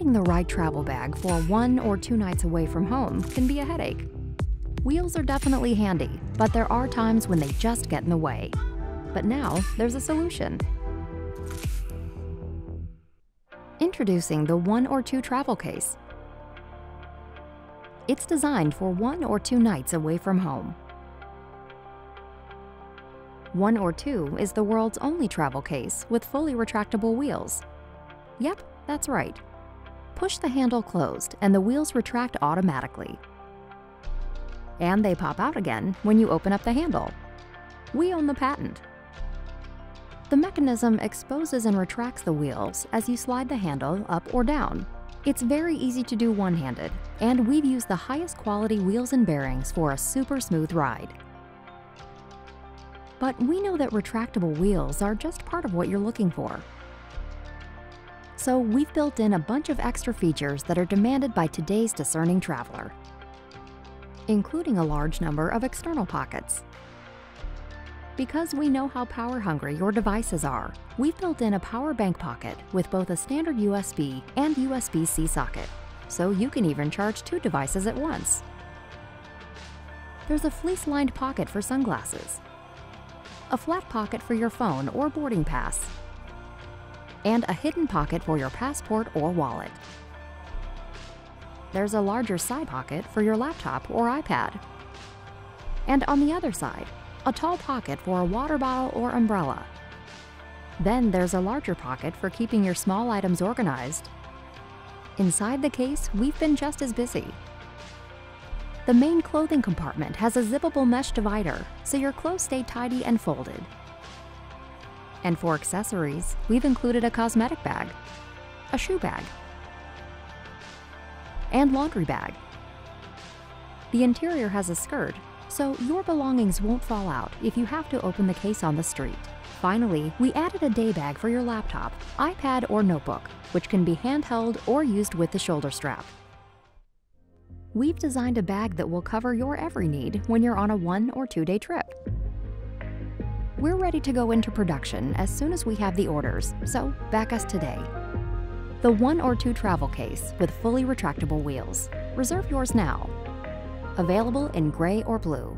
Finding the right travel bag for one or two nights away from home can be a headache. Wheels are definitely handy, but there are times when they just get in the way. But now, there's a solution. Introducing the One or Two Travel Case. It's designed for one or two nights away from home. One or Two is the world's only travel case with fully retractable wheels. Yep, that's right. Push the handle closed and the wheels retract automatically. And they pop out again when you open up the handle. We own the patent. The mechanism exposes and retracts the wheels as you slide the handle up or down. It's very easy to do one-handed, and we've used the highest quality wheels and bearings for a super smooth ride. But we know that retractable wheels are just part of what you're looking for. So we've built in a bunch of extra features that are demanded by today's discerning traveler, including a large number of external pockets. Because we know how power hungry your devices are, we've built in a power bank pocket with both a standard USB and USB-C socket, so you can even charge two devices at once. There's a fleece-lined pocket for sunglasses, a flat pocket for your phone or boarding pass, and a hidden pocket for your passport or wallet. There's a larger side pocket for your laptop or iPad. And on the other side, a tall pocket for a water bottle or umbrella. Then there's a larger pocket for keeping your small items organized. Inside the case, we've been just as busy. The main clothing compartment has a zippable mesh divider, so your clothes stay tidy and folded. And for accessories, we've included a cosmetic bag, a shoe bag, and laundry bag. The interior has a skirt, so your belongings won't fall out if you have to open the case on the street. Finally, we added a day bag for your laptop, iPad, or notebook, which can be handheld or used with the shoulder strap. We've designed a bag that will cover your every need when you're on a one or two day trip. We're ready to go into production as soon as we have the orders, so back us today. The one or two travel case with fully retractable wheels. Reserve yours now. Available in gray or blue.